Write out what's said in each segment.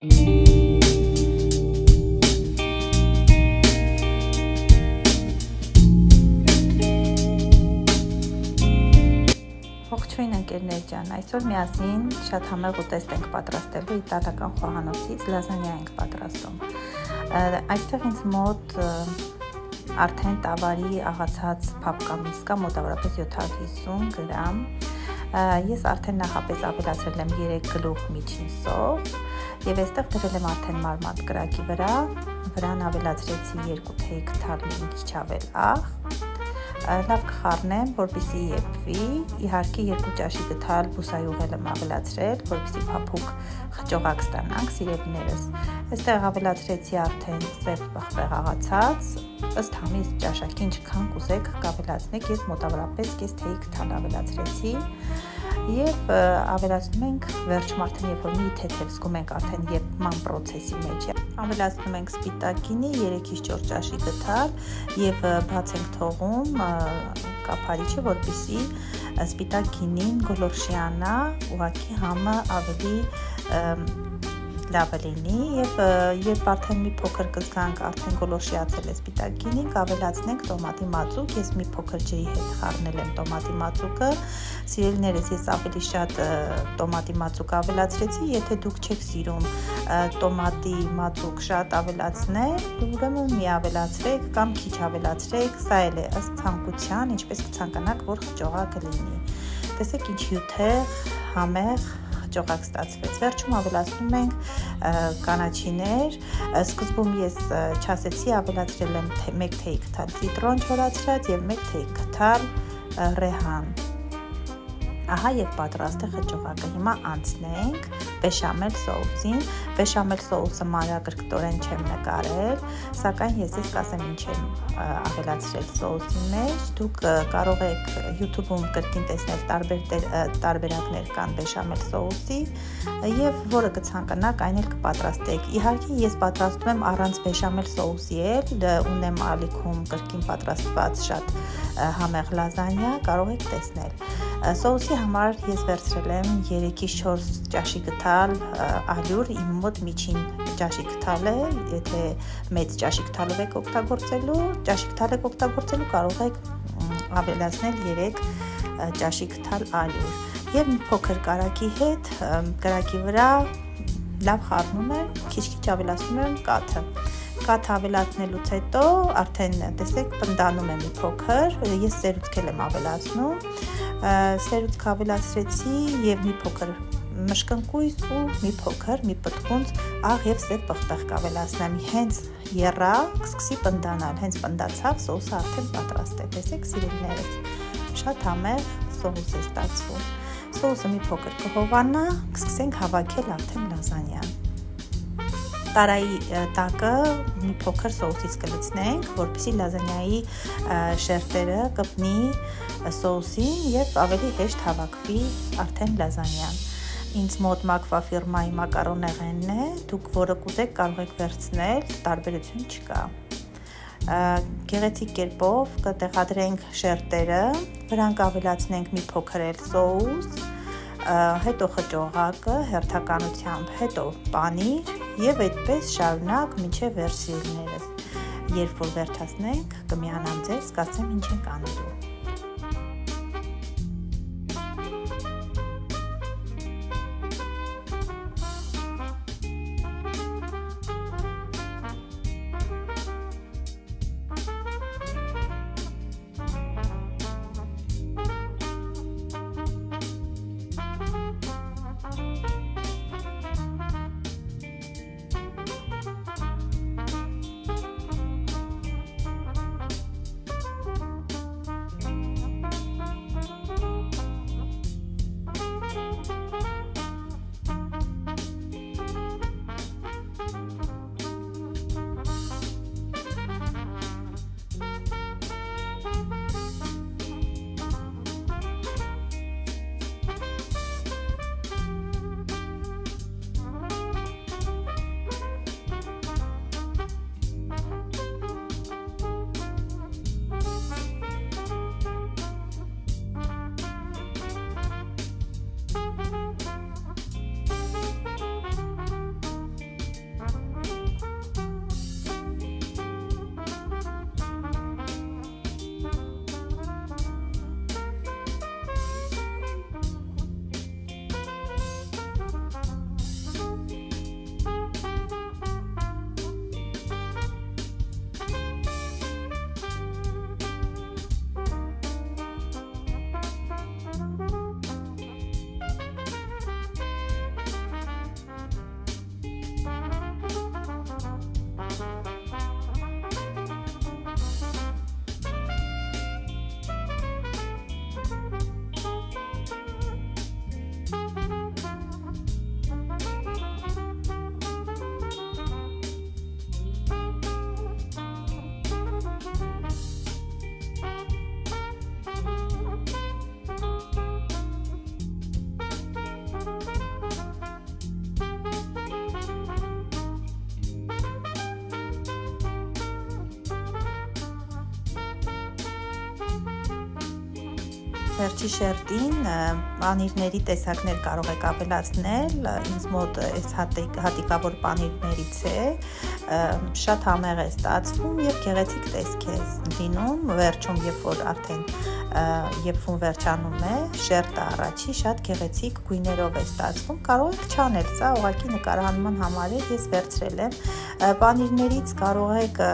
Ողջույն ընկերներ ջան, այսօր միասին շատ համեղ ուտեստ ենք պատրաստելու իտալական խոհանոցից լազանիա ենք պատրաստում։ Այստեղ ինձ մոտ արդեն տավարի աղացած փապկամիս կա մոտավորապես 750 գրամ։ Ես արդեն նախապես ավելացրել եմ 3 գլուխ միջին սով եւ այստեղ դրել եմ արդեն մարմատ կրակի վրա, վրան ավելացրեցի 2 թեյ թարմ մի քիչ ավել աղ լավ կխառնեմ, որպեսզի եփվի։ Իհարկե երկու ճաշի գթալ բուսայուղել եմ ավելացրել, որպեսզի փափուկ խճողակ ստանանք սիրելիներս։ Այստեղ ավելացրեցի արդեն պղպեղ աղացած, ըստ համի ճաշակի ինչքան կուզեք կավելացնեք, ես մոտավորապես կես թեյ գթալ ավելացրեցի եւ ավելացնում ենք վերջում արդեն երբ որ մի թեթև զգում ենք արդեն եփման process-ի մեջ է ավելացնում ենք սպիտակինի 3-ից 4 ճաշի գթալ եւ բաց ենք թողում կափարիչը որպեսի սպիտակինին գոլորշիանա ուղակի համը ավելի լավ լինի եւ երբ արդեն մի փոքր կզգանք արդեն գոլոշիացել է սպիտակինին, կավելացնենք տոմատի մածուկ։ Ես մի փոքր ջրի հետ խառնել եմ տոմատի մածուկը։ Սիրելիներս, ես ավելի շատ տոմատի մածուկ ավելացրեցի, եթե դուք չեք սիրում տոմատի մածուկ շատ ավելացնել, ուրեմն մի ավելացրեք կամ քիչ ավելացրեք, սա էլ է ըստ ցանկության, ինչպես կցանկանաք, որ խճողակը լինի։ Տեսեք ինչ հյութեղ, համեղ ճողակ ստացվեց։ Վերջում ավելացնում ենք կանաչիներ։ Սկզբում ես չասեցի ավելացրել եմ 1 թեյ կթալ ցիտրոն չորացրած եւ 1 թեյ կթալ ռեհան։ Ահա եւ պատրաստ է խճողակը։ Հիմա անցնենք բեշամել սոուսին։ Բեշամել սոուսը մանրակրկտորեն չեմ նկարել, սակայն ես ես կասեմ ինչ եմ ավելացրել սոուսի մեջ։ Դուք կարող եք YouTube-ում կրկին տեսնել տարբեր տարբերակներ կան բեշամել սոուսի եւ որը կցանկանաք այն էլ կպատրաստեք։ Իհարկե ես պատրաստում եմ առանց բեշամել սոուսի էլ, ունեմ ալիքում կրկին պատրաստված շատ համեղ լազանիա, կարող եք տեսնել։ Սոուսի համար ես վերցրել եմ 3-ից 4 ճաշի գթալ ալյուր, իմ մոտ միջին ճաշի գթալ է, եթե մեծ ճաշի գթալով եք օգտագործելու, ճաշի գթալ եք օգտագործելու, կարող եք ավելացնել 3 ճաշի գթալ ալյուր։ Եվ մի փոքր կարակի հետ կարակի վրա լավ խառնում եմ, քիչ-քիչ ավելացնում եմ կաթը կաթ ավելացնելուց հետո արդեն տեսեք պնդանում եմ մի փոքր, ես սերուցքել եմ ավելացնում սերուցք ավելացրեցի եւ մի փոքր մշկնկույս ու մի փոքր մի պտկունց աղ եւ սև պղպեղ կավելացնեմ հենց եռա սկսի պնդանալ հենց պնդացավ սոուսը արդեն պատրաստ է տեսեք սիրելիներս շատ համեղ սոուս է ստացվում սոուսը մի փոքր կհովանա կսկսենք հավաքել արդեն լազանյան տարայի տակը մի փոքր սոուսից կլցնենք, որպեսզի լազանիայի շերտերը կպնի սոուսին եւ ավելի հեշտ հավաքվի արդեն լազանյան։ Ինձ մոտ մակվա ֆիրմայի մակարոնեղենն է, դուք որը կուզեք կարող եք վերցնել, տարբերություն չկա գեղեցիկ կերպով կտեղադրենք շերտերը, վրան կավելացնենք մի փոքր էլ սոուս, հետո խճողակը հերթականությամբ, հետո պանիր եւ այդպես շարունակ մինչեւ վերսիլներս։ Երբ որ վերջացնենք, կմիանամ ձեզ, կասեմ ինչ ենք անելու։ վերջի շերտին պանիրների տեսակներ կարող եք ավելացնել, ինձ մոտ այս հատիկավոր պանիրներից է, շատ համեղ է ստացվում եւ գեղեցիկ տեսք է լինում, վերջում երբ որ արդեն երբ որ վերջանում է, շերտը առաջի շատ գեղեցիկ գույներով է ստացվում, կարող եք չանել, սա ուղղակի նկարահանման համար է, ես վերցրել եմ։ Պանիրներից կարող եք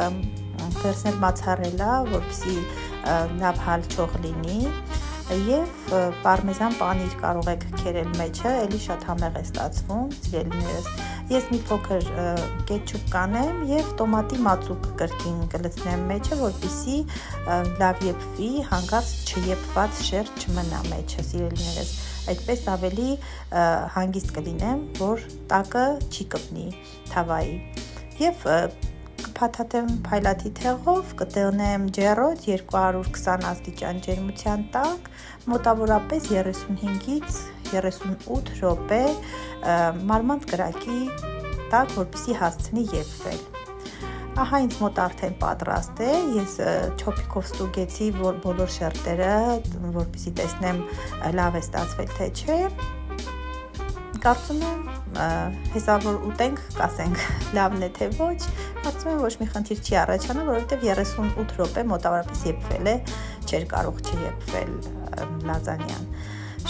վերցնել մացարելա, որպեսզի լավ հալչող լինի եւ պարմեզան պանիր կարող եք քերել մեջը, ելի շատ համեղ է ստացվում, սիրելիներս։ Ես մի փոքր կետչուպ կանեմ եւ տոմատի մածուկ կրկին կլցնեմ մեջը, որպեսզի լավ եփվի, հանգարց չեփված շերտ չմնա մեջը, սիրելիներս այդպես ավելի հանգիստ կլինեմ, որ տակը չի կպնի թավայի։ Եվ կփաթաթեմ փայլատի թեղով, կտեղնեմ ջեռոց 220 աստիճան ջերմության տակ, մոտավորապես 35-ից 38 րոպե մարմանդ կրակի տակ, որպեսզի հասցնի եփվել։ Ահա ինձ մոտ արդեն պատրաստ է։ Ես չոփիկով ստուգեցի, որ բոլոր շերտերը, որպեսզի տեսնեմ լավ է ստացվել թե չէ կարծում եմ հեսավոր ուտենք, կասենք լավն է թե ոչ, կարծում եմ ոչ մի խնդիր չի առաջանա, որովհետև 38 րոպե մոտավորապես եփվել է, չէր կարող չեփվել լազանյան։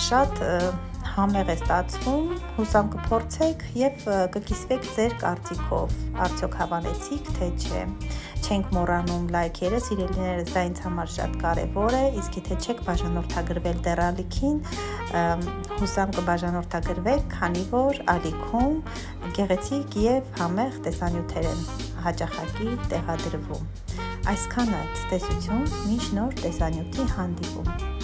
Շատ համեղ է ստացվում, հուսամ կփորձեք եւ կկիսվեք ձեր կարծիքով, արդյոք հավանեցիք թե չէ։ Չենք մոռանում լայքերը, սիրելիներս, դա ինձ համար շատ կարեւոր է, իսկ եթե չեք բաժանորդագրվել դեռ ալիքին, հուսամ կբաժանորդագրվեք, քանի որ ալիքում գեղեցիկ եւ համեղ տեսանյութեր են հաճախակի տեղադրվում։ Այսքանը ցտեսություն, միշտ նոր տեսանյութի հանդիպում։